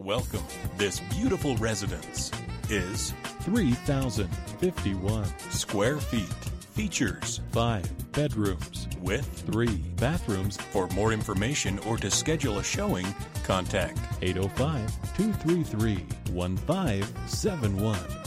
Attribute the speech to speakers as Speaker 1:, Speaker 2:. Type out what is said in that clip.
Speaker 1: Welcome. This beautiful residence is
Speaker 2: 3,051.
Speaker 1: square feet. Features
Speaker 2: 5 bedrooms
Speaker 1: with
Speaker 2: 3 bathrooms
Speaker 1: For more information or to schedule a showing, contact
Speaker 2: 805 233 1571.